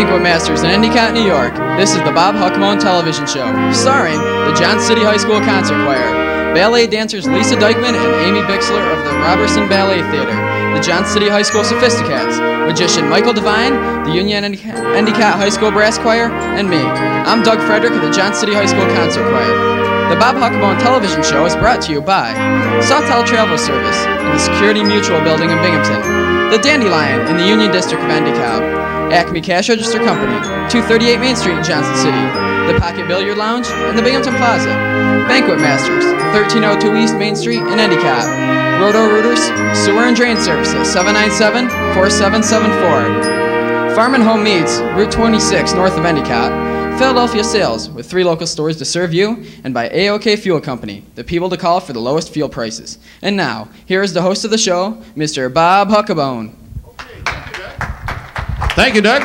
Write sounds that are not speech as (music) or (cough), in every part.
Banquet Masters in Endicott, New York. This is the Bob Huckabone television show, starring the Johnson City High School Concert Choir, ballet dancers Lisa Dykeman and Amy Bixler of the Robertson Ballet Theater, the Johnson City High School Sophisticats, magician Michael Devine, the Union Endicott High School Brass Choir, and me. I'm Doug Frederick of the Johnson City High School Concert Choir. The Bob Huckabone television show is brought to you by Sawtell Travel Service in the Security Mutual Building in Binghamton, the Dandelion in the Union District of Endicott, Acme Cash Register Company, 238 Main Street in Johnson City, the Pocket Billiard Lounge, and the Binghamton Plaza. Banquet Masters, 1302 East Main Street in Endicott. Roto Rooters, Sewer and Drain Services, 797-4774. Farm and Home Meats, Route 26 north of Endicott. Philadelphia Sales, with three local stores to serve you, and by AOK Fuel Company, the people to call for the lowest fuel prices. And now, here is the host of the show, Mr. Bob Huckabone. Thank you, Doug.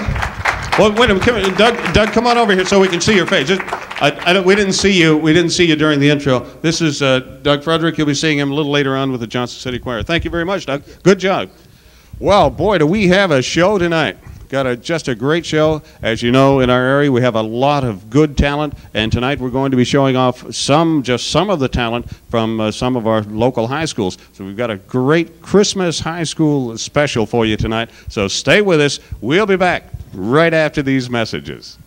Well, wait a minute, come, Doug. Doug, come on over here so we can see your face. Just, I, I we didn't see you. We didn't see you during the intro. This is uh, Doug Frederick. You'll be seeing him a little later on with the Johnson City Choir. Thank you very much, Doug. Good job. Well, boy, do we have a show tonight. Got a, just a great show. As you know, in our area, we have a lot of good talent, and tonight we're going to be showing off some, just some of the talent from uh, some of our local high schools. So we've got a great Christmas high school special for you tonight. So stay with us. We'll be back right after these messages.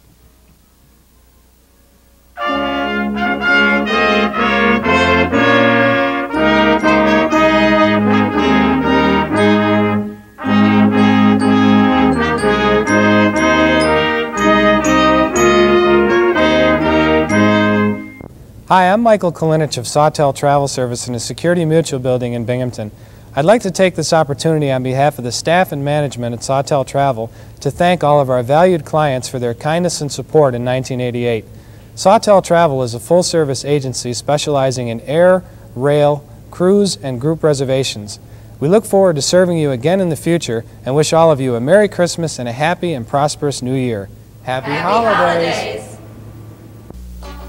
Hi, I'm Michael Kalinich of Sawtell Travel Service in the Security Mutual Building in Binghamton. I'd like to take this opportunity on behalf of the staff and management at Sawtell Travel to thank all of our valued clients for their kindness and support in 1988. Sawtell Travel is a full-service agency specializing in air, rail, cruise, and group reservations. We look forward to serving you again in the future and wish all of you a Merry Christmas and a happy and prosperous New Year. Happy, happy holidays. holidays.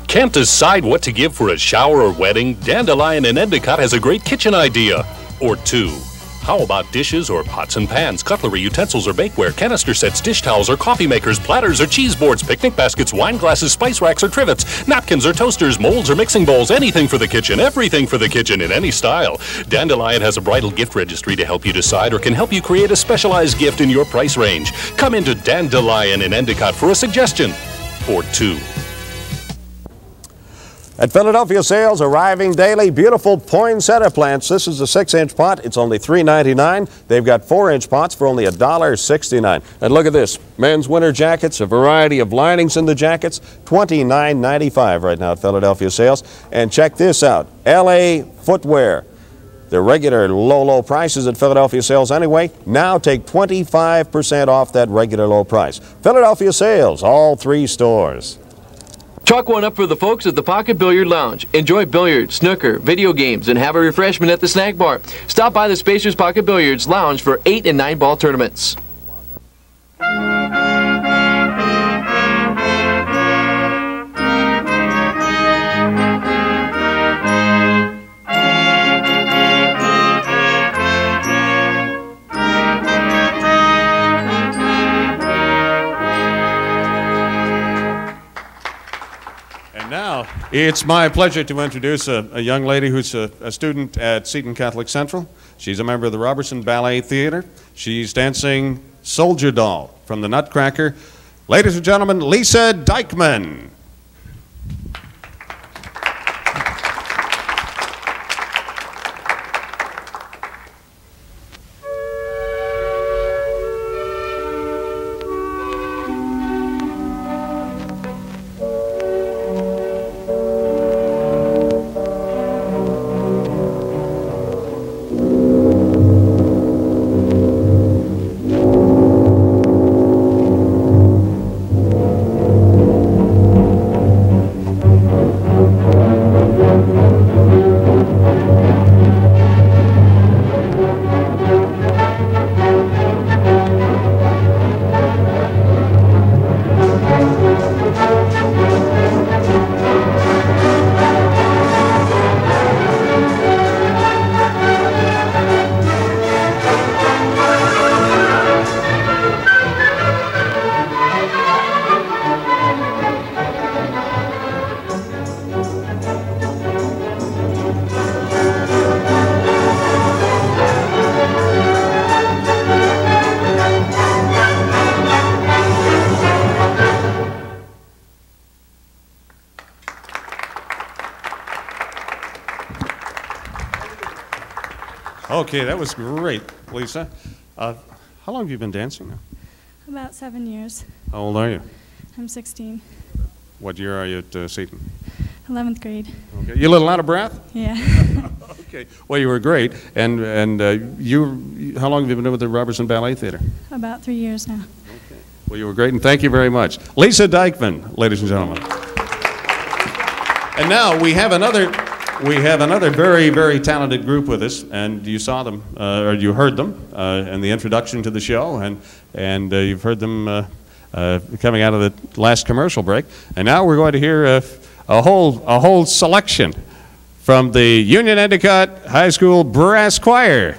Can't decide what to give for a shower or wedding? Dandelion in Endicott has a great kitchen idea. Or two. How about dishes or pots and pans, cutlery, utensils or bakeware, canister sets, dish towels or coffee makers, platters or cheese boards, picnic baskets, wine glasses, spice racks or trivets, napkins or toasters, molds or mixing bowls, anything for the kitchen, everything for the kitchen in any style. Dandelion has a bridal gift registry to help you decide or can help you create a specialized gift in your price range. Come into Dandelion in Endicott for a suggestion or two. At Philadelphia Sales, arriving daily, beautiful poinsettia plants. This is a six-inch pot. It's only $3.99. They've got four-inch pots for only $1.69. And look at this, men's winter jackets, a variety of linings in the jackets, $29.95 right now at Philadelphia Sales. And check this out, LA Footwear. The regular low, low prices at Philadelphia Sales anyway. Now take 25% off that regular low price. Philadelphia Sales, all three stores. Chalk one up for the folks at the Pocket Billiard Lounge. Enjoy billiards, snooker, video games, and have a refreshment at the snack bar. Stop by the Spacers Pocket Billiards Lounge for 8 and 9 ball tournaments. It's my pleasure to introduce a, a young lady who's a, a, student at Seton Catholic Central. She's a member of the Robertson Ballet Theater. She's dancing Soldier Doll from the Nutcracker. Ladies and gentlemen, Lisa Dykeman. Okay, that was great, Lisa. Uh, how long have you been dancing now? About seven years. How old are you? I'm 16. What year are you at uh, Seton? 11th grade. Okay. You a little out of breath? Yeah. (laughs) (laughs) Okay. Well, you were great. And and uh, you, how long have you been with the Robertson Ballet Theater? About three years now. Okay. Well, you were great, and thank you very much. Lisa Dykman, ladies and gentlemen. And now we have another, we have another very, very talented group with us, and you saw them, uh, or you heard them uh, in the introduction to the show, and, and uh, you've heard them uh, uh, coming out of the last commercial break. And now we're going to hear a, a, whole, a whole selection from the Union Endicott High School Brass Choir.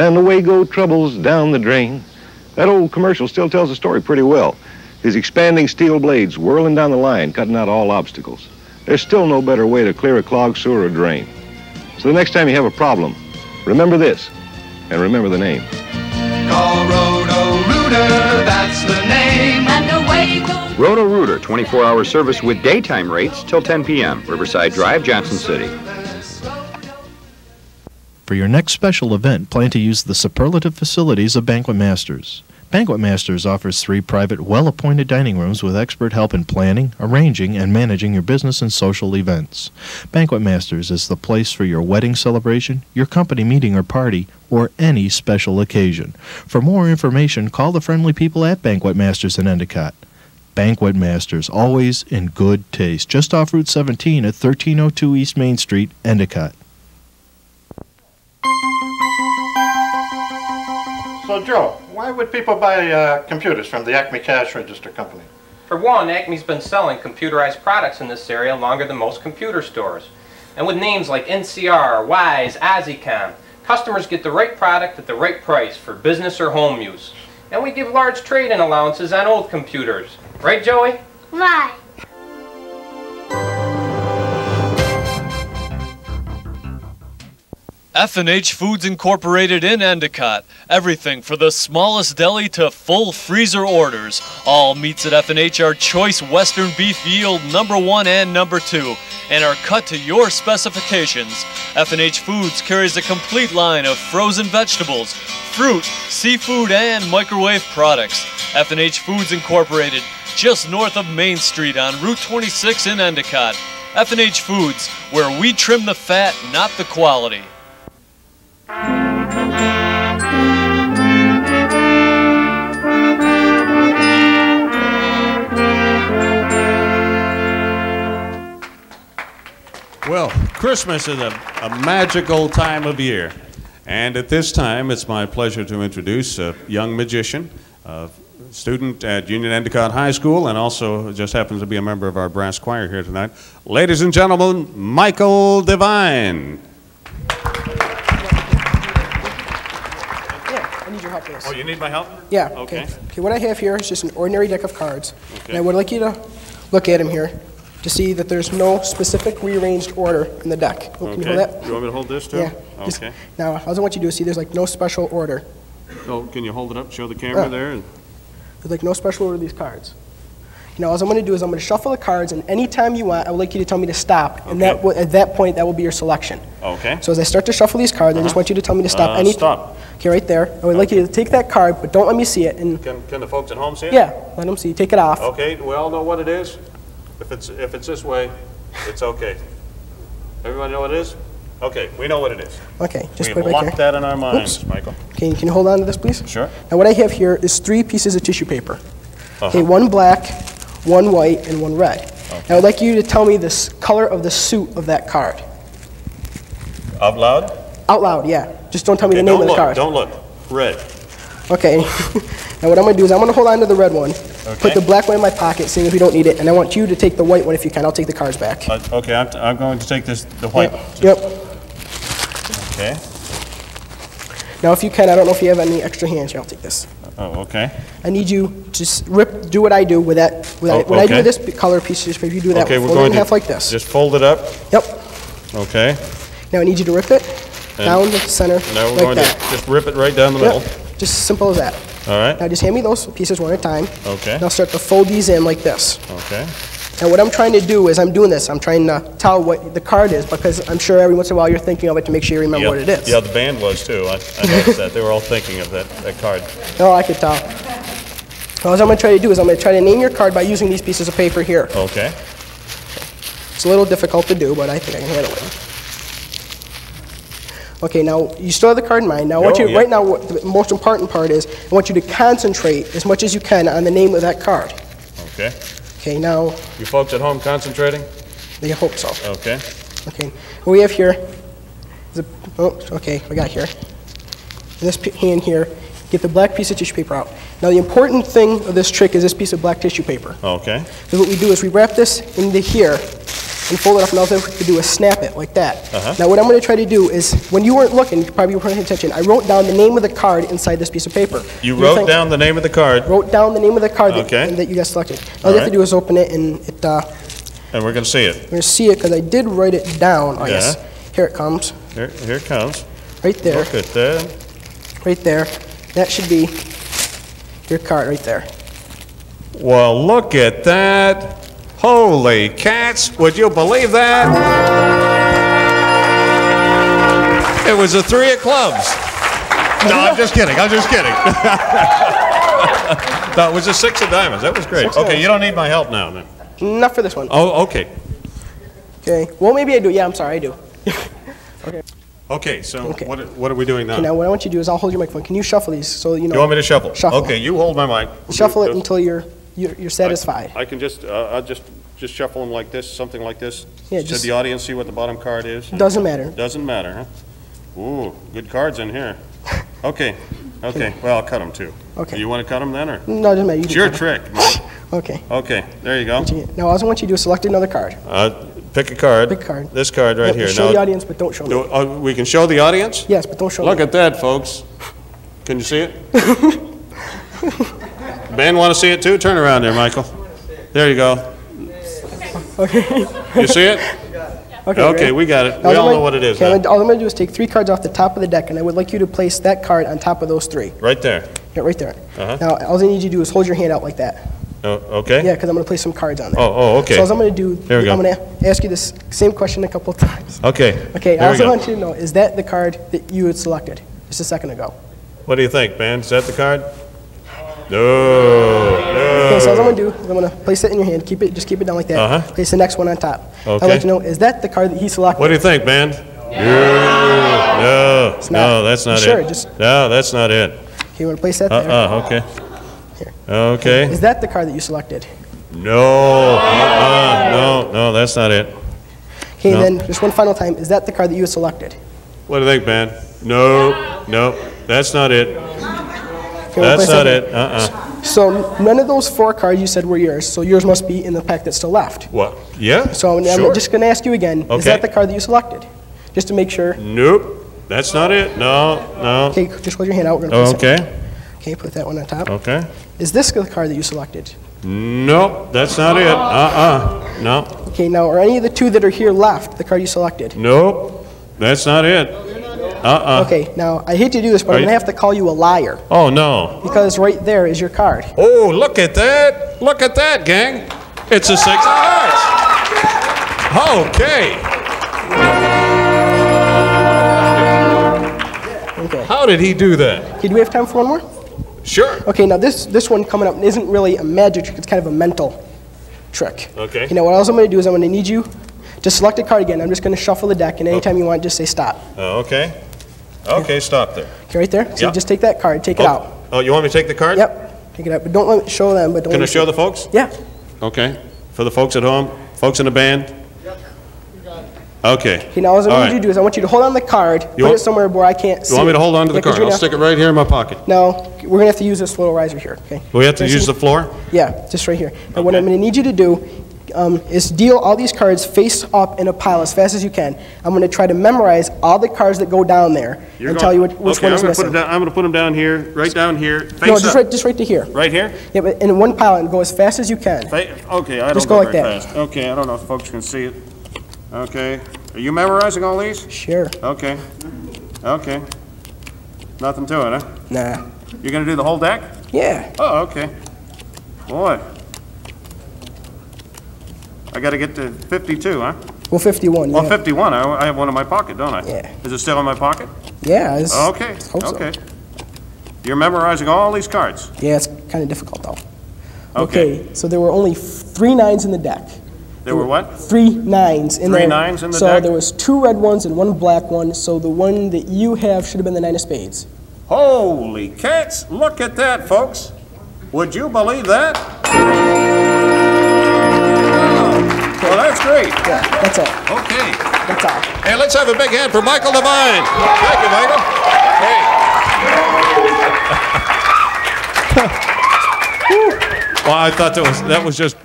And away go troubles down the drain. That old commercial still tells the story pretty well. His expanding steel blades whirling down the line, cutting out all obstacles. There's still no better way to clear a clogged sewer or drain. So the next time you have a problem, remember this, and remember the name. Call Roto Rooter, that's the name. And away goes. Roto Rooter, 24 hour service with daytime rates till 10 p.m. Riverside Drive, Johnson City. For your next special event, plan to use the superlative facilities of Banquet Masters. Banquet Masters offers three private, well appointed dining rooms with expert help in planning, arranging, and managing your business and social events. Banquet Masters is the place for your wedding celebration, your company meeting or party, or any special occasion. For more information, call the friendly people at Banquet Masters in Endicott. Banquet Masters, always in good taste, just off Route 17 at 1302 East Main Street, Endicott. So, Joe, why would people buy uh, computers from the Acme Cash Register Company? For one, Acme's been selling computerized products in this area longer than most computer stores. And with names like NCR, Wyse, Azicom, customers get the right product at the right price for business or home use. And we give large trade-in allowances on old computers. Right, Joey? Right. F&H Foods Incorporated in Endicott. Everything for the smallest deli to full freezer orders. All meats at F&H are choice Western beef yield number 1 and number 2 and are cut to your specifications. F&H Foods carries a complete line of frozen vegetables, fruit, seafood, and microwave products. F&H Foods Incorporated, just north of Main Street on Route 26 in Endicott. F&H Foods, where we trim the fat, not the quality. Well, Christmas is a, a, magical time of year. And at this time, it's my pleasure to introduce a young magician, a student at Union Endicott High School, and also just happens to be a member of our brass choir here tonight. Ladies and gentlemen, Michael Devine. This. Oh, you need my help? Yeah. Okay. Okay, what I have here is just an ordinary deck of cards. Okay. And I would like you to look at them here to see that there's no specific rearranged order in the deck. Oh, Can you hold that? You want me to hold this too? Yeah. Just- Okay. Now, all I want you to do is see there's like no special order. So can you hold it up, show the camera there? and- There's like no special order of these cards. Now, all I'm going to do is I'm going to shuffle the cards, and anytime you want, I would like you to tell me to stop. And that, Okay. will- at that point, that will be your selection. Okay. So as I start to shuffle these cards, I just Uh-huh. want you to tell me to stop. Uh, any stop. Okay, right there. I would like you to take that card, but don't let me see it. And Can, can the folks at home see it? yeah, let them see. Take it off. Okay, we all know what it is? If it's, if it's this way, it's okay. Everybody know what it is? Okay, we know what it is. Okay, just We put it have back locked here. that in our minds, Oops. Michael. Okay, can you hold on to this, please? Sure. Now, what I have here is three pieces of tissue paper. Uh-huh. Okay, one black, one white, and one red. Now, I'd like you to tell me the color of the suit of that card. Out loud? Out loud, yeah. Just don't tell me Okay, the name of the look, card. don't look. Red. Okay. (laughs) now, what I'm going to do is I'm going to hold on to the red one, Okay. put the black one in my pocket, seeing if we don't need it, and I want you to take the white one if you can. I'll take the cards back. Uh, Okay, I'm, I'm going to take this, the white one. Yep. Okay. Now, if you can, I don't know if you have any extra hands here. I'll take this. Oh, okay. I need you to just rip, do what I do with that. With Oh, that. When I do this color piece of paper, you do that. Okay, we're Fold it going in to. half like this. Just fold it up. Yep. Okay. Now I need you to rip it And down the center Now we're like going that. to just rip it right down the Yep. middle. Just as simple as that. All right. Now just hand me those pieces one at a time. Okay. Now start to fold these in like this. Okay. And what I'm trying to do is I'm doing this. I'm trying to tell what the card is because I'm sure every once in a while you're thinking of it to make sure you remember Yeah. what it is. Yeah, the band was too. I, I noticed that. They were all thinking of that, that card. Oh, I could tell. What I'm going to try to do is I'm going to try to name your card by using these pieces of paper here. Okay. It's a little difficult to do, but I think I can handle it. Okay, now you still have the card in mind. Now, I want Oh, you, yeah. right now, what the most important part is I want you to concentrate as much as you can on the name of that card. Okay. Okay, now, You folks at home concentrating? I hope so. Okay. Okay, what we have here is a, oh, okay, we got here. This p- hand here, get the black piece of tissue paper out. Now, the important thing of this trick is this piece of black tissue paper. Okay. Because what we do is we wrap this into here and fold it up, and all we have to do is snap it like that. Uh-huh. Now, what I'm going to try to do is, when you weren't looking, you probably weren't paying attention, I wrote down the name of the card inside this piece of paper. You You're wrote thinking- down the name of the card, Wrote down the name of the card that, Okay. that you guys selected. All, All you have to do is open it, and it, uh, and we're going to see it. We're going to see it because I did write it down. Oh, yes. Yeah. Here it comes. Here, here it comes. Right there. Look at that. Right there. That should be your card right there. Well, look at that. Holy cats, would you believe that? It was a three of clubs. No, I'm just kidding. I'm just kidding. (laughs) no, it was a six of diamonds. That was great. Six Okay, you don't need my help now then. Not for this one. Oh, okay. Okay. Well, maybe I do. Yeah, I'm sorry, I do. (laughs) okay. Okay, so Okay. what, what are we doing now? Okay, now what I want you to do is I'll hold your microphone. Can you shuffle these so you know? You want me to shuffle? Shuffle. Okay, you hold my mic. Shuffle it until you're you're, you're satisfied. I can just, uh, I'll just, just shuffle them like this, something like this? Yeah, Should just- the audience see what the bottom card is? Doesn't matter. Doesn't matter, huh? Ooh, good cards in here. (laughs) Okay, okay, well, I'll cut them too. Okay. You want to cut them then, or? No, doesn't matter. You It's your trick, Mike. (laughs) Okay. Okay, there you go. Now, all I want you to do is select another card. Uh, Pick a card. Pick a card. This card right Yep, here. Show Now, the audience, but don't show me. do- uh, We can show the audience? Yes, but don't show Look me. at that, folks. Can you see it? (laughs) Ben, want to see it too? Turn around there, Michael. There you go. Okay. You see it? Okay, Okay, we got it. Now, We all know what it is okay, now. All I'm going to do is take three cards off the top of the deck, and I would like you to place that card on top of those three. Right there. Yeah, right there. Uh-huh. Now, all I need you to do is hold your hand out like that. Oh, okay? Yeah, because I'm going to place some cards on there. Oh, oh, okay. So all I'm going to do, There we go. I'm going to ask you this same question a couple of times. Okay. Okay, I also want you to know, is that the card that you had selected just a second ago? What do you think, Ben? Is that the card? No, Okay, so all I'm to do is I'm to place it in your hand, keep it, just keep it down like that. Uh-huh. Place the next one on top. I'd Okay. like to know, is that the card that he selected? What do you think, Ben? No, It's no, that's not Sure, it. just- No, that's not it. Okay, you want to place that there? Uh-uh, okay. Okay. Is that the card that you selected? No, uh-uh, no, no, that's not it. Okay, No. then just one final time. Is that the card that you selected? What do you think, Ben? No, no, that's not it. Okay, That's not it. Uh-uh. So none of those four cards you said were yours. So yours must be in the pack that's still left. What? Yeah? So I'm just going to ask you again. Okay. Is that the card that you selected? Just to make sure. Nope, that's not it. No, no. Okay, just hold your hand out. We're gonna Oh, okay, Okay, put that one on top. okay. Is this the card that you selected? Nope, that's not it. Uh-uh. No, Okay, now are any of the two that are here left the card you selected? nope, that's not it. Uh-uh. Okay, now I hate to do this, but Are I'm gonna have to call you a liar Oh, no. because right there is your card. Oh, look at that. Look at that, gang. It's a six of hearts. Okay. Okay. How did he do that? Okay, do we have time for one more? Sure. Okay, now this this one coming up isn't really a magic trick; it's kind of a mental trick. Okay. You know what else I'm gonna do is I'm gonna need you to select a card again. I'm just gonna shuffle the deck, and anytime you want, just say stop. Oh, okay. Okay, stop there. Okay, right there. So Yeah. just take that card, take it Oh, out. Oh, you want me to take the card? Yep. Take it out, but don't let show them. But don't Can I show see. the folks? Yeah. Okay. For the folks at home, folks in the band? Okay. Okay, now what I'm All gonna right. you to do is I want you to hold on the card, put want- it somewhere where I can't see. You want me to it. hold on to the Yeah, 'cause card? you're I'll gonna- stick it right here in my pocket. No, we're gonna have to use this little riser here. Okay. We have to Can use see? the floor? Yeah, just right here. And what I'm going to need you to do um, is deal all these cards face up in a pile as fast as you can. I'm going to try to memorize all the cards that go down there You're and going- tell you which, which okay, one I'm is gonna put missing. it down. I'm going to put them down here, right down here. Face no, just up. right, just right to here. Right here? Yeah, but in one pile and go as fast as you can. Fa- Okay, I don't Just go, go like that. fast. Okay, I don't know if folks can see it. Okay, are you memorizing all these? Sure. Okay, okay. Nothing to it, huh? Nah. You're gonna do the whole deck? Yeah. Oh, okay. Boy. I gotta get to 52, huh? Well, 51. Oh, yeah. 51, I, I have one in my pocket, don't I? Yeah. Is it still in my pocket? Yeah. It's, Okay, hope so. okay. You're memorizing all these cards? Yeah, it's kind of difficult though. Okay. so there were only three nines in the deck. There were what? Three nines in Three there. nines in the so deck? So there was two red ones and one black one. So the one that you have should have been the nine of spades. Holy cats, look at that, folks. Would you believe that? That's great. Yeah, that's all. Okay. That's all. Hey, let's have a big hand for Michael Devine. Thank you, Michael. Hey. (laughs) well, I thought that was that was just.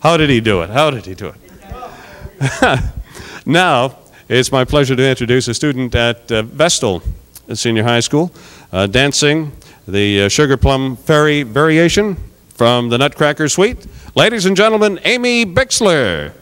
How did he do it? How did he do it? (laughs) now, it's my pleasure to introduce a student at uh, Vestal Senior High School, uh, dancing the uh, Sugar Plum Fairy variation from the Nutcracker Suite. Ladies and gentlemen, Amy Bixler.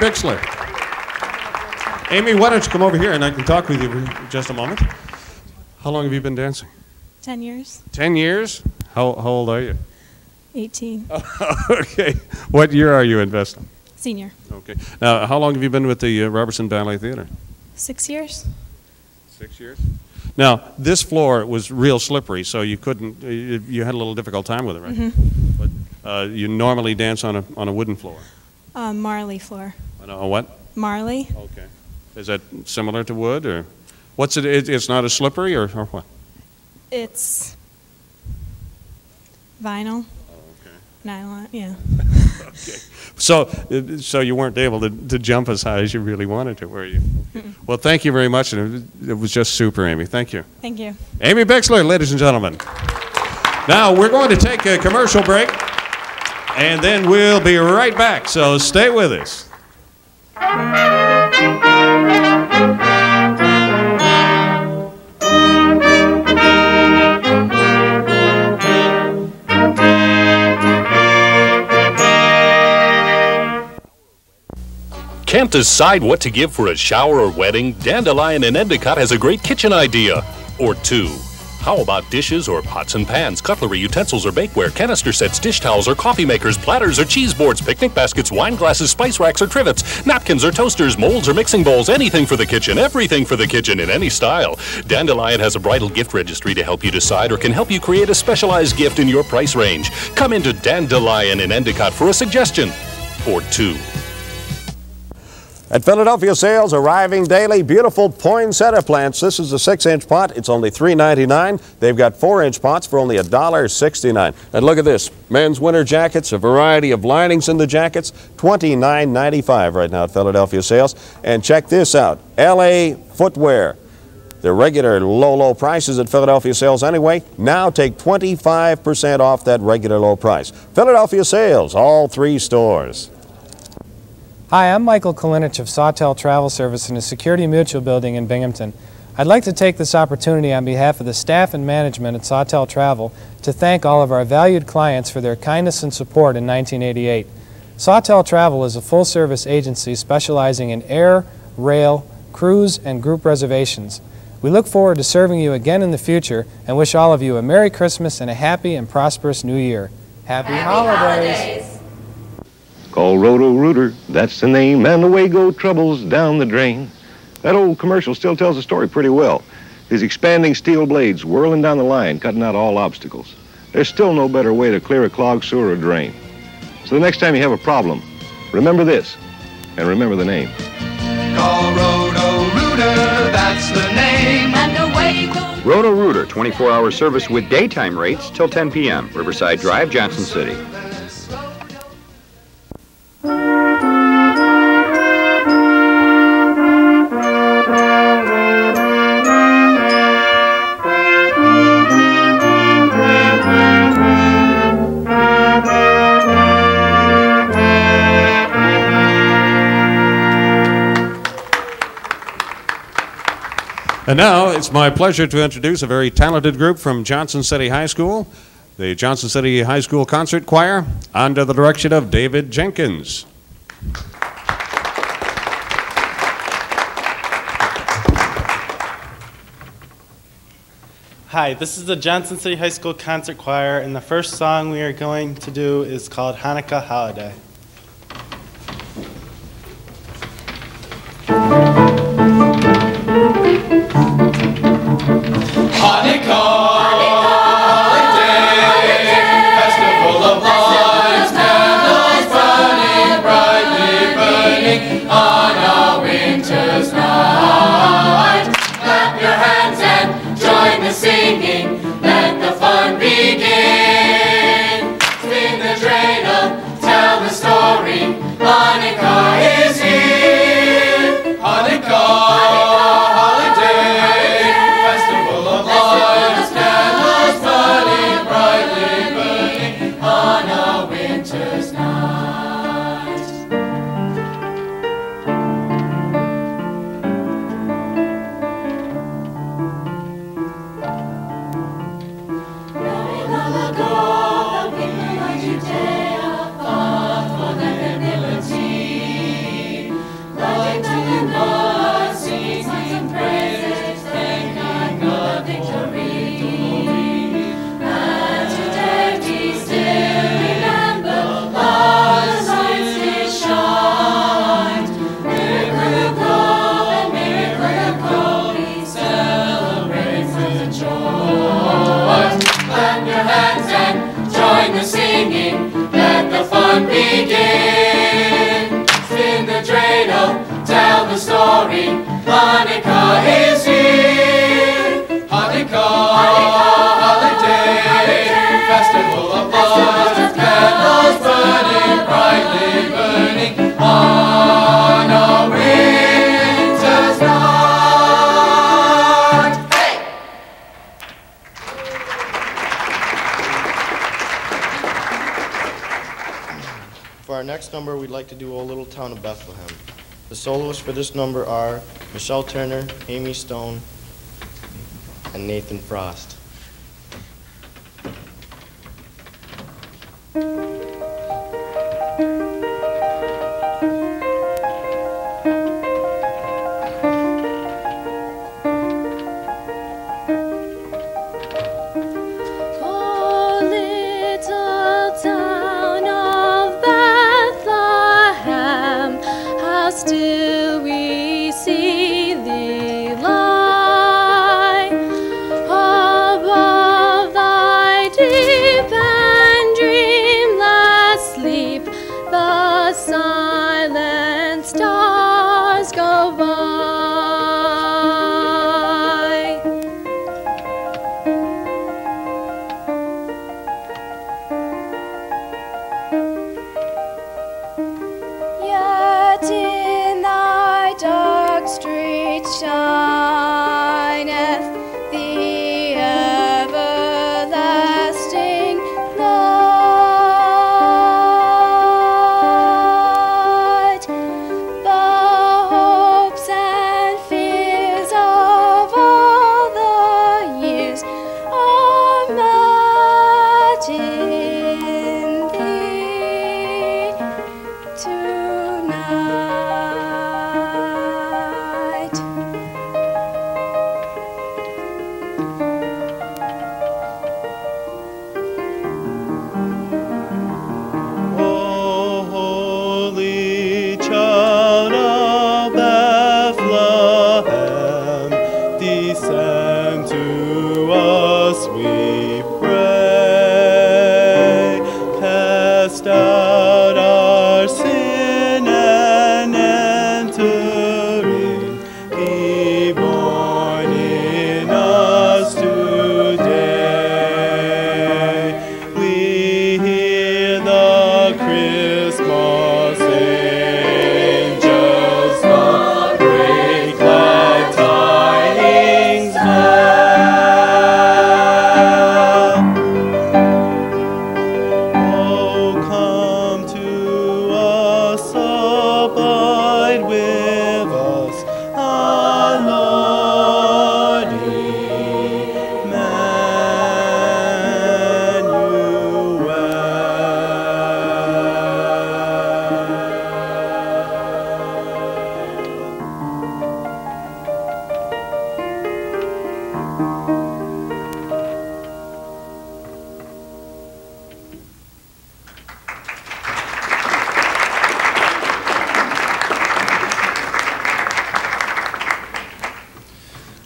Bixler. Amy, why don't you come over here and I can talk with you for just a moment. How long have you been dancing? 10 years. 10 years? How, how old are you? 18. (laughs) okay. What year are you in? Senior. Okay. Now, how long have you been with the uh, Robertson Ballet Theater? Six years. Six years. Now, this floor was real slippery, so you couldn't, you, you had a little difficult time with it, right? Mm -hmm. But uh, you normally dance on a, on a wooden floor. Uh, Marley floor. A what? Marley. Okay. Is that similar to wood, or what's it? it it's not as slippery, or, or what? It's vinyl. Oh, Nylon, yeah. (laughs) okay. (laughs) So, so you weren't able to, to jump as high as you really wanted to, were you? Well, thank you very much, and it was, just super, Amy. Thank you. Thank you. Amy Bixler, ladies and gentlemen. Now, we're going to take a commercial break, and then we'll be right back, so stay with us. Can't decide what to give for a shower or wedding? Dandelion in Endicott has a great kitchen idea. Or two. How about dishes or pots and pans, cutlery, utensils or bakeware, canister sets, dish towels or coffee makers, platters or cheese boards, picnic baskets, wine glasses, spice racks or trivets, napkins or toasters, molds or mixing bowls, anything for the kitchen, everything for the kitchen in any style. Dandelion has a bridal gift registry to help you decide or can help you create a specialized gift in your price range. Come into Dandelion in Endicott for a suggestion. Or two. At Philadelphia Sales, arriving daily, beautiful poinsettia plants. This is a six-inch pot. It's only $3.99. They've got four-inch pots for only $1.69. And look at this. Men's winter jackets, a variety of linings in the jackets, $29.95 right now at Philadelphia Sales. And check this out. L.A. Footwear. The regular low, low prices at Philadelphia Sales anyway. Now take 25% off that regular low price. Philadelphia Sales, all three stores. Hi, I'm Michael Kalinich of Sawtell Travel Service in the Security Mutual Building in Binghamton. I'd like to take this opportunity on behalf of the staff and management at Sawtell Travel to thank all of our valued clients for their kindness and support in 1988. Sawtell Travel is a full-service agency specializing in air, rail, cruise, and group reservations. We look forward to serving you again in the future and wish all of you a Merry Christmas and a happy and prosperous New Year. Happy, holidays. Call Roto Rooter, that's the name, and away go troubles down the drain. That old commercial still tells the story pretty well. His expanding steel blades whirling down the line, cutting out all obstacles. There's still no better way to clear a clogged sewer or drain. So the next time you have a problem, remember this, and remember the name. Call Roto Rooter, that's the name. And away goes. Roto Rooter, 24 hour service with daytime rates till 10 p.m. Riverside Drive, Johnson City. And now it's my pleasure to introduce a very talented group from Johnson City High School, the Johnson City High School Concert Choir, under the direction of David Jenkins. Hi, this is the Johnson City High School Concert Choir, and the first song we are going to do is called Hanukkah Holiday. Singing. Let the fun begin. Hanukkah is here. Hanukkah, holiday, festival of lights, candles burning brightly burning on a winter's night. Hey! For our next number, we'd like to do a Little Town of Bethlehem. The soloists for this number are Michelle Turner, Amy Stone, and Nathan Frost.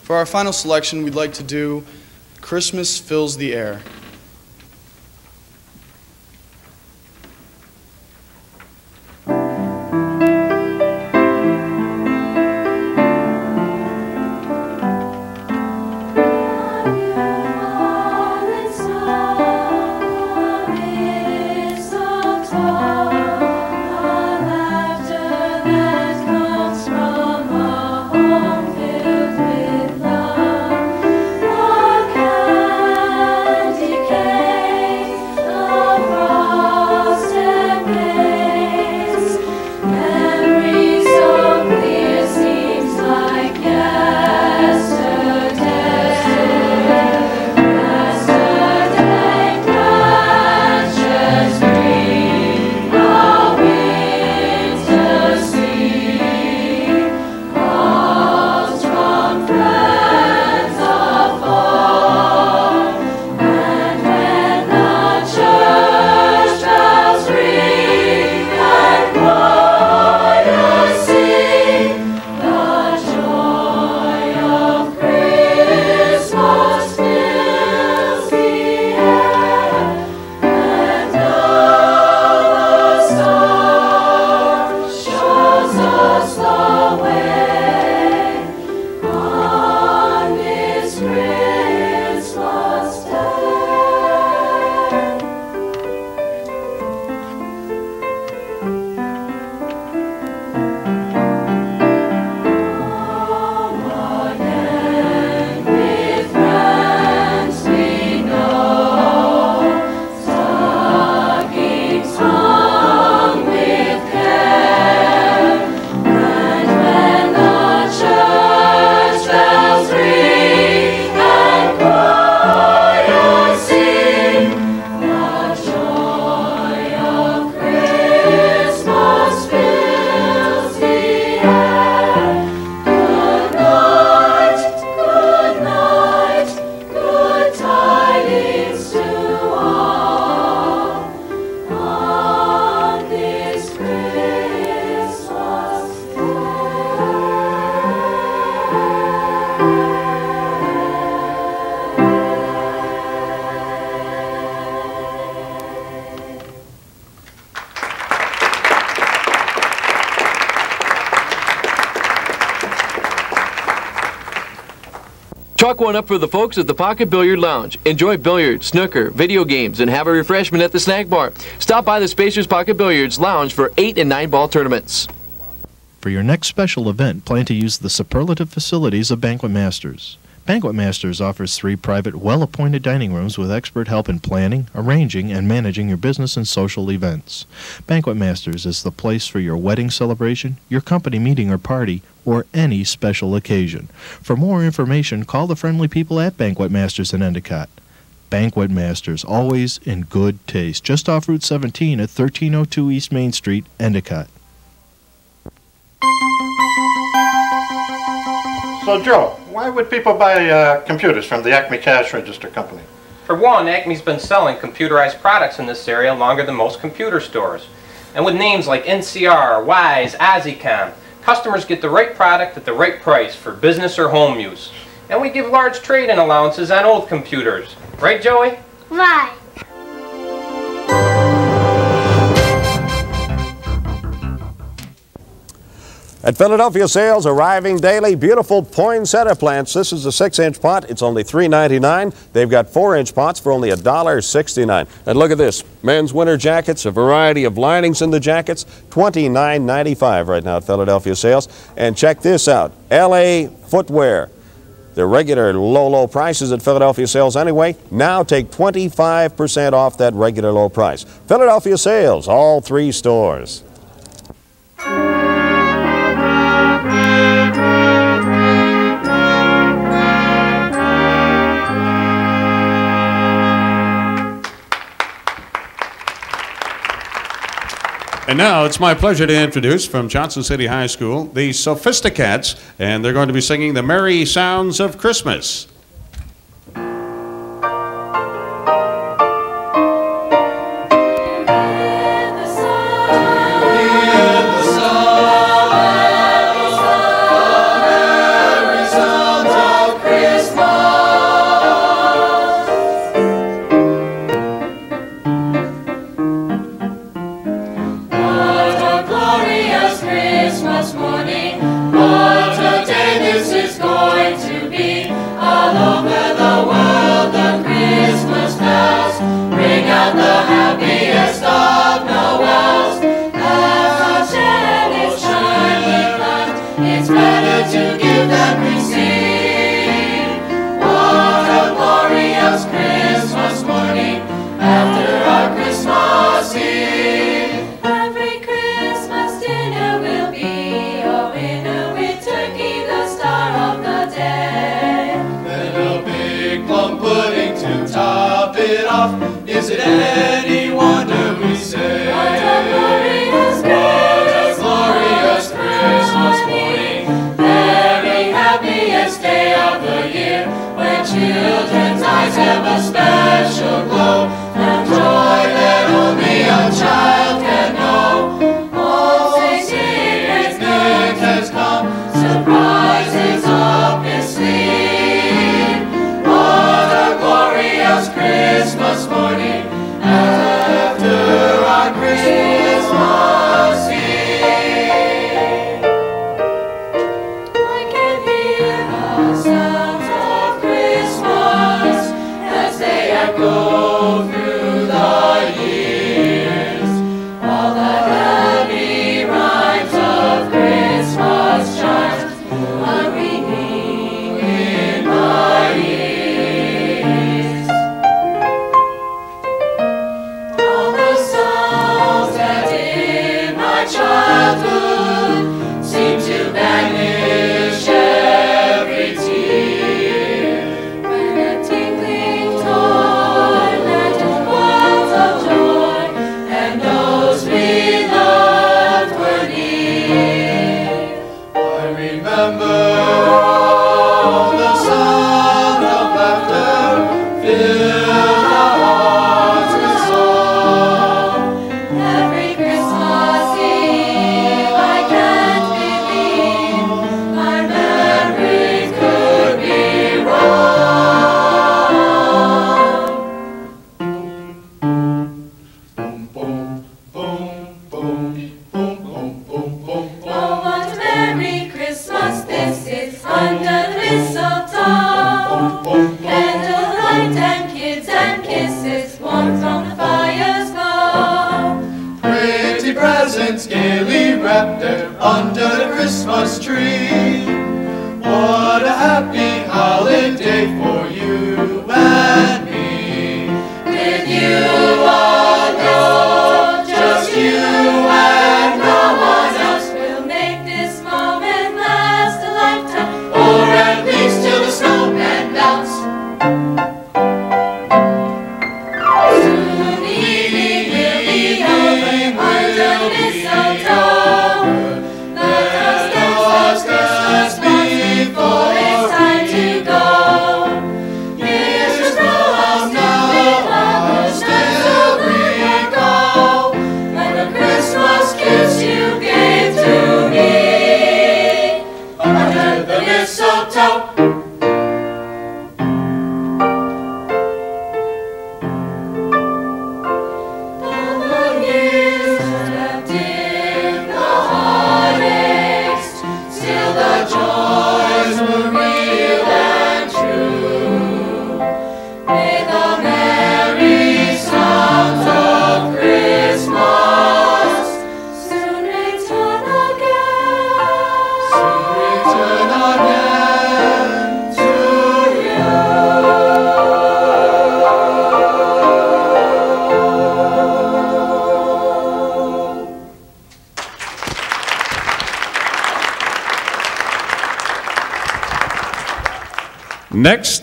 For our final selection, we'd like to do Christmas Fills the Air. One up for the folks at the Pocket Billiard Lounge. Enjoy billiards, snooker, video games, and have a refreshment at the snack bar. Stop by the Spacers Pocket Billiards Lounge for 8 and 9 ball tournaments. For your next special event, plan to use the superlative facilities of Banquet Masters. Banquet Masters offers three private, well appointed dining rooms with expert help in planning, arranging, and managing your business and social events. Banquet Masters is the place for your wedding celebration, your company meeting or party, or any special occasion. For more information, call the friendly people at Banquet Masters in Endicott. Banquet Masters, always in good taste, just off Route 17 at 1302 East Main Street, Endicott. So, Joe, why would people buy uh, computers from the Acme Cash Register Company? For one, Acme's been selling computerized products in this area longer than most computer stores. And with names like NCR, Wyse, Azicom, customers get the right product at the right price for business or home use. And we give large trade-in allowances on old computers. Right, Joey? Right. At Philadelphia Sales, arriving daily, beautiful poinsettia plants. This is a six-inch pot. It's only $3.99. They've got four-inch pots for only $1.69. And look at this, men's winter jackets, a variety of linings in the jackets, $29.95 right now at Philadelphia Sales. And check this out, LA Footwear. The regular low, low prices at Philadelphia Sales anyway. Now take 25% off that regular low price. Philadelphia Sales, all three stores. And now it's my pleasure to introduce from Johnson City High School the Sophisticats, and they're going to be singing the Merry Sounds of Christmas. Off. Is it any wonder we say? What a glorious What a glorious Christmas morning. Very happiest day of the year when children's eyes have a special glow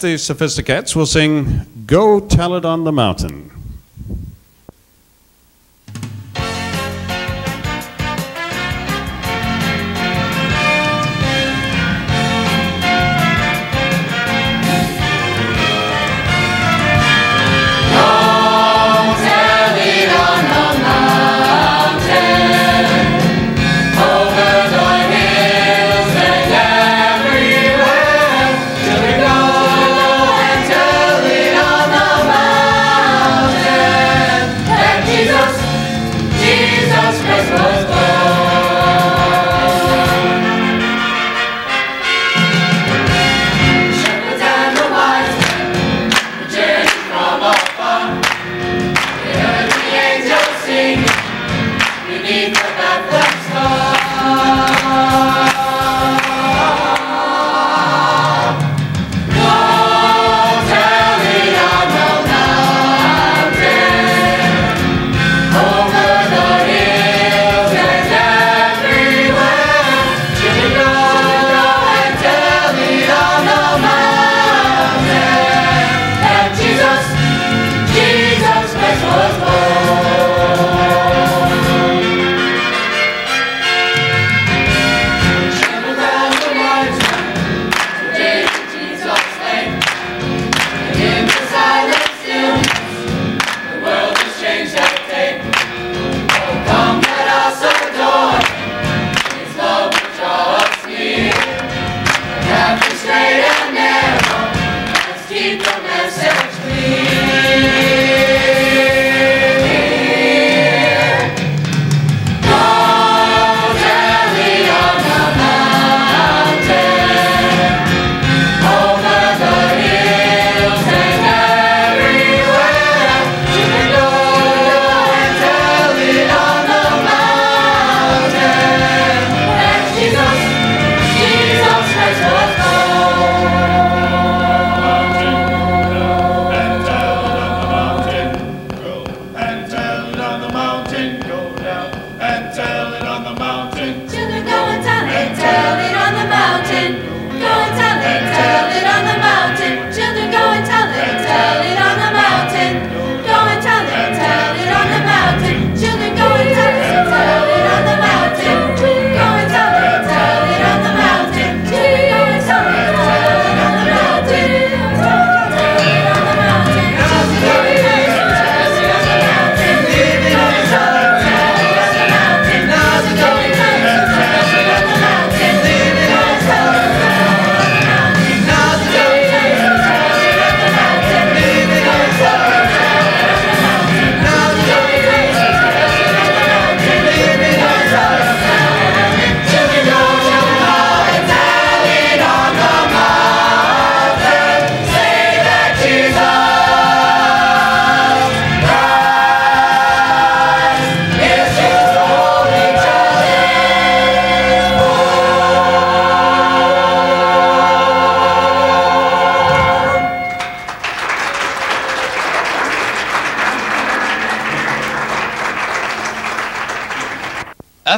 the Sophisticats will sing Go Tell It on the Mountain.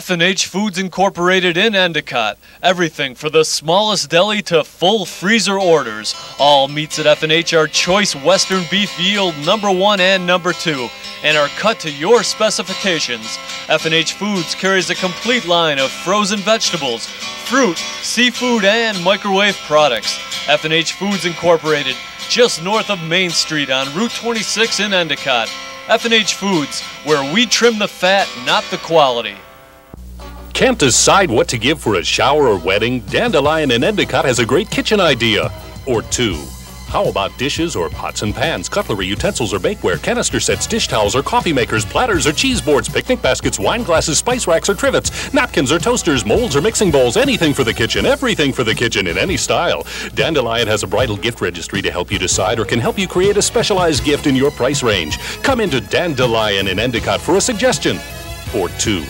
F&H Foods Incorporated in Endicott. Everything for the smallest deli to full freezer orders. All meats at F&H are choice Western beef yield number 1 and number 2 and are cut to your specifications. F&H Foods carries a complete line of frozen vegetables, fruit, seafood and microwave products. F&H Foods Incorporated, just north of Main Street on Route 26 in Endicott. F&H Foods, where we trim the fat, not the quality. Can't decide what to give for a shower or wedding? Dandelion in Endicott has a great kitchen idea. Or two. How about dishes or pots and pans, cutlery, utensils, or bakeware, canister sets, dish towels, or coffee makers, platters or cheese boards, picnic baskets, wine glasses, spice racks or trivets, napkins or toasters, molds or mixing bowls, anything for the kitchen, everything for the kitchen in any style. Dandelion has a bridal gift registry to help you decide or can help you create a specialized gift in your price range. Come into Dandelion in Endicott for a suggestion. Or two.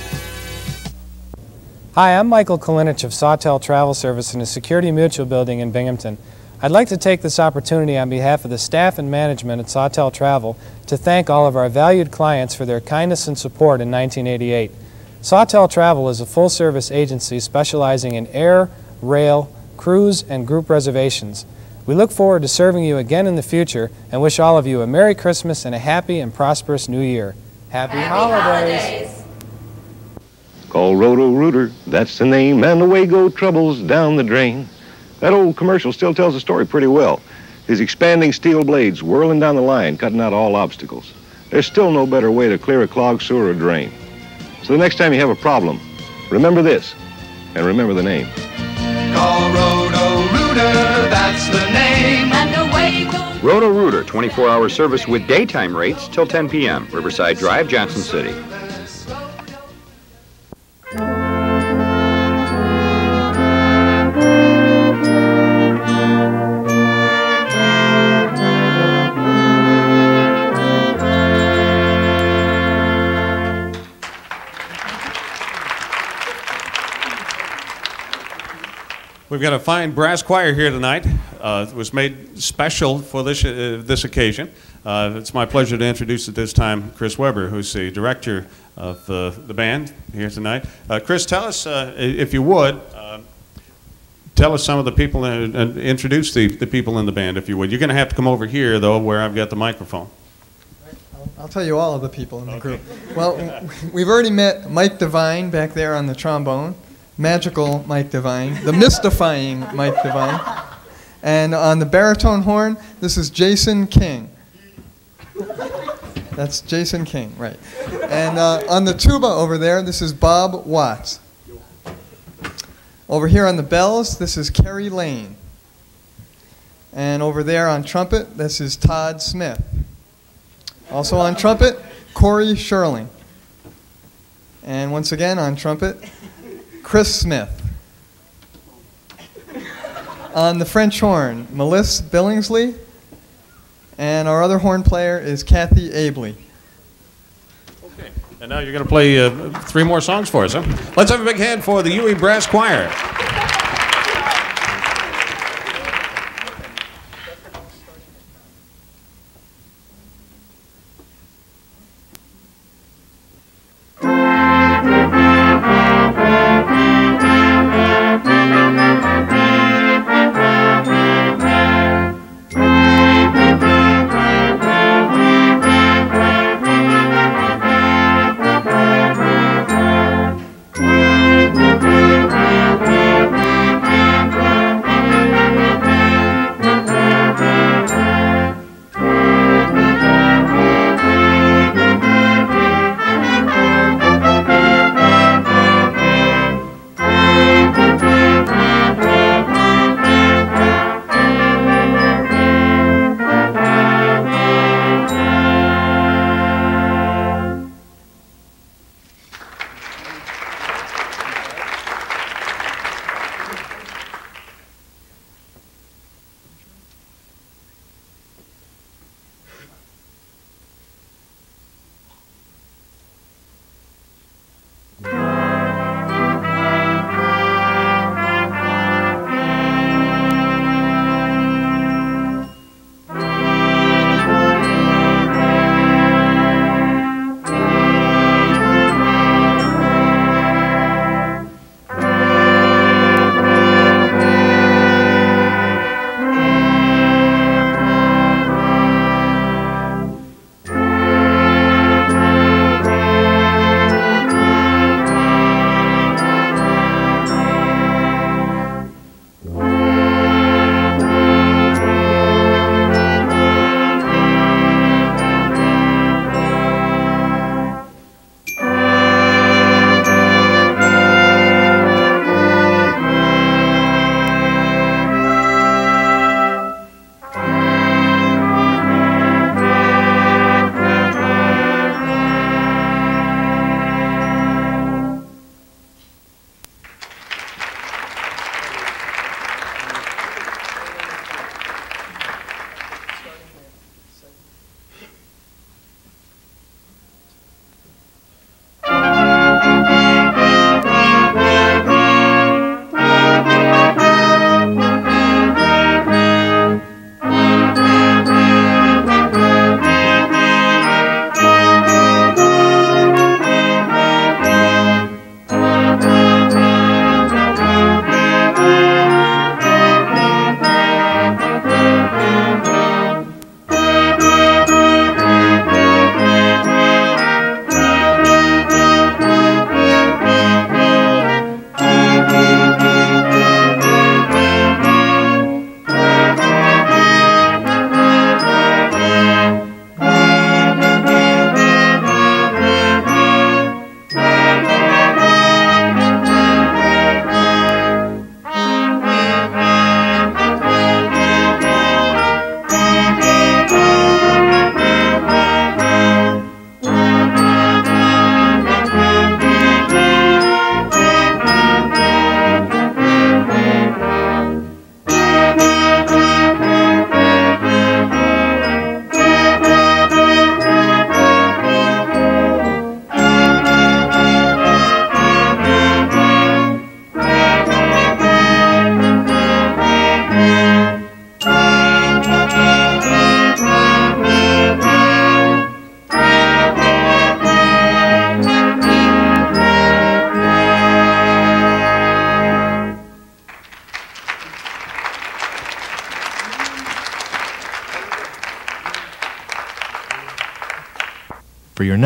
Hi, I'm Michael Kalinich of Sawtell Travel Service in the Security Mutual Building in Binghamton. I'd like to take this opportunity on behalf of the staff and management at Sawtell Travel to thank all of our valued clients for their kindness and support in 1988. Sawtell Travel is a full-service agency specializing in air, rail, cruise, and group reservations. We look forward to serving you again in the future and wish all of you a Merry Christmas and a happy and prosperous New Year. Happy, holidays. Call Roto Rooter, that's the name, and away go troubles down the drain. That old commercial still tells the story pretty well. His expanding steel blades whirling down the line, cutting out all obstacles. There's still no better way to clear a clogged sewer or drain. So the next time you have a problem, remember this, and remember the name. Call Roto Rooter, that's the name. And away goes Roto Rooter, 24 hour service with daytime rates till 10 p.m. Riverside Drive, Johnson City. We've got a fine brass choir here tonight. Uh, it was made special for this, uh, this occasion. Uh, it's my pleasure to introduce at this time Chris Weber, who's the director of uh, the band here tonight. Uh, Chris, tell us, uh, if you would, uh, tell us some of the people and, and introduce the, the people in the band, if you would. You're going to have to come over here, though, where I've got the microphone. I'll tell you all of the people in the group. Well, (laughs) we've already met Mike Devine back there on the trombone, magical Mike Devine, the mystifying Mike Devine. And on the baritone horn, this is Jason King. That's Jason King, right. And uh, on the tuba over there, this is Bob Watts. Over here on the bells, this is Kerry Lane. And over there on trumpet, this is Todd Smith. Also on trumpet, Corey Sherling. And once again on trumpet, Chris Smith. On the French horn, Melissa Billingsley. And our other horn player is Kathy Abley. Okay. And now you're going to play uh, three more songs for us, huh? Let's have a big hand for the UE Brass Choir.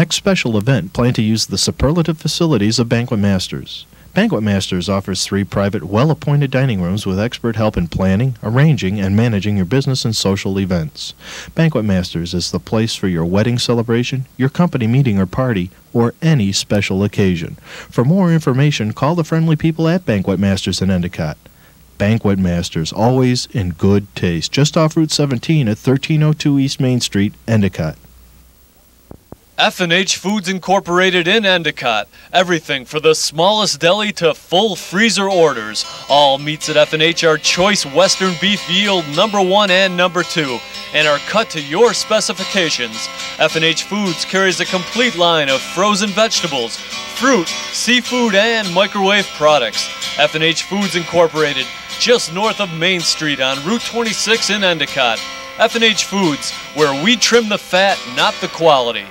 Next special event, plan to use the superlative facilities of Banquet Masters. Banquet Masters offers three private, well appointed dining rooms with expert help in planning, arranging, and managing your business and social events. Banquet Masters is the place for your wedding celebration, your company meeting or party, or any special occasion. For more information, call the friendly people at Banquet Masters in Endicott. Banquet Masters, always in good taste, just off Route 17 at 1302 East Main Street, Endicott. F&H Foods Incorporated in Endicott. Everything for the smallest deli to full freezer orders. All meats at F&H are choice Western beef yield number 1 and number 2 and are cut to your specifications. F&H Foods carries a complete line of frozen vegetables, fruit, seafood, and microwave products. F&H Foods Incorporated, just north of Main Street on Route 26 in Endicott. F&H Foods, where we trim the fat, not the quality.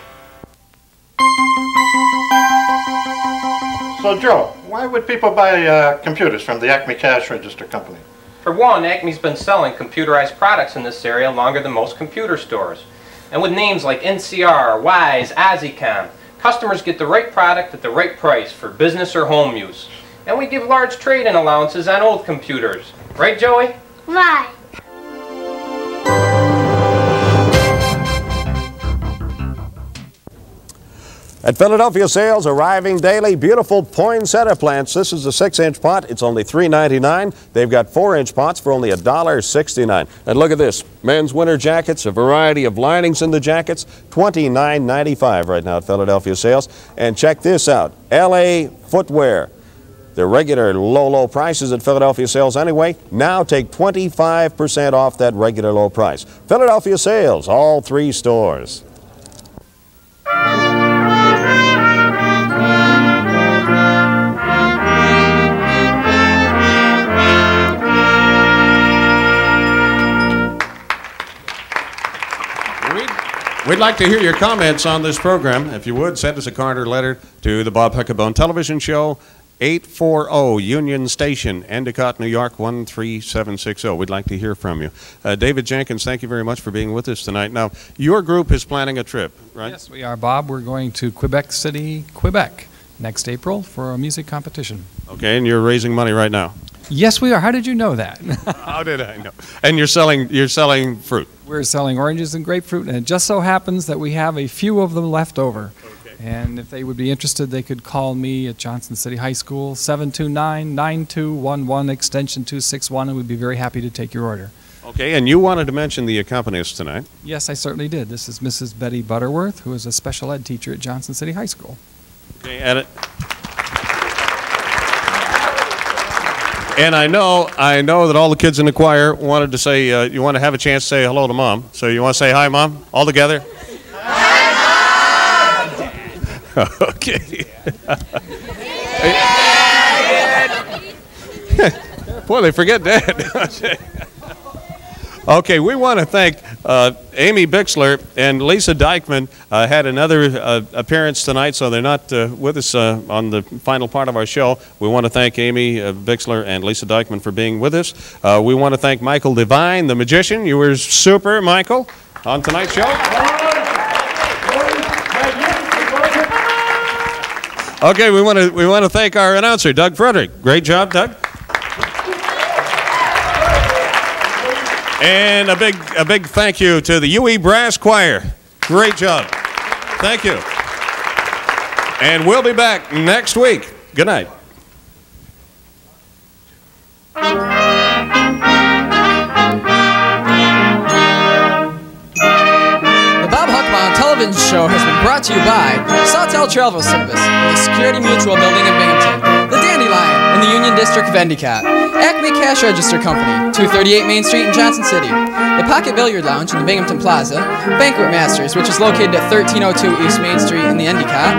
So, Joe, why would people buy uh, computers from the Acme Cash Register Company? For one, Acme's been selling computerized products in this area longer than most computer stores. And with names like NCR, Wyse, Azicom, customers get the right product at the right price for business or home use. And we give large trade-in allowances on old computers. Right, Joey? Right. At Philadelphia Sales, arriving daily, beautiful poinsettia plants. This is a six-inch pot. It's only $3.99. They've got four-inch pots for only $1.69. And look at this, men's winter jackets, a variety of linings in the jackets, $29.95 right now at Philadelphia Sales. And check this out, LA Footwear. Their regular low, low prices at Philadelphia Sales anyway. Now take 25% off that regular low price. Philadelphia Sales, all three stores. We'd like to hear your comments on this program. If you would, send us a card or letter to the Bob Huckabone Television Show, 840 Union Station, Endicott, New York, 13760. We'd like to hear from you. Uh, David Jenkins, thank you very much for being with us tonight. Now, your group is planning a trip, right? Yes, we are, Bob. We're going to Quebec City, Quebec, next April for a music competition. Okay, and you're raising money right now. Yes, we are. How did you know that? (laughs) How did I know? And you're selling you're selling fruit. We're selling oranges and grapefruit, and it just so happens that we have a few of them left over. Okay. And if they would be interested, they could call me at Johnson City High School, 729 9211, extension 261, and we'd be very happy to take your order. Okay, and you wanted to mention the accompanist tonight. Yes, I certainly did. This is Mrs. Betty Butterworth, who is a special ed teacher at Johnson City High School. Okay, and it, and I know I know that all the kids in the choir wanted to say uh, you want to have a chance to say hello to mom. So you want to say hi, mom, all together. Hi, (laughs) mom. okay. (laughs) Boy, they forget that. (laughs) okay, we want to thank uh, Amy Bixler and Lisa Dickman. Uh, had another uh, appearance tonight, so they're not uh, with us uh, on the final part of our show. We want to thank Amy uh, Bixler and Lisa Dickman for being with us. We want to thank Michael Devine, the magician. You were super, Michael, on tonight's show. Okay, we want to we want to thank our announcer, Doug Fredrick. Great job, Doug. And a big a big thank you to the UE Brass Choir. Great job. Thank you. And we'll be back next week. Good night. The Bob Huckabone television show has been brought to you by Sawtell Travel Service, the Security Mutual Building in Binghamton, the Dandelion in the Union District of Endicott, Acme Cash Register Company, 238 Main Street in Johnson City, the Pocket Billiard Lounge in the Binghamton Plaza, Banquet Masters, which is located at 1302 East Main Street in the Endicott,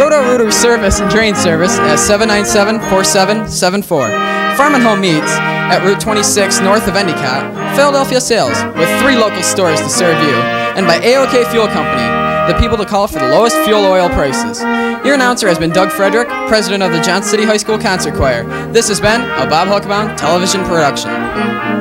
Roto Rooter Service and Drain Service at 797-4774, Farm and Home Meats at Route 26 north of Endicott, Philadelphia Sales, with three local stores to serve you, and by AOK Fuel Company, the people to call for the lowest fuel oil prices. Your announcer has been Doug Fredrick, president of the Johnson City High School Concert Choir. This has been a Bob Huckabone television production.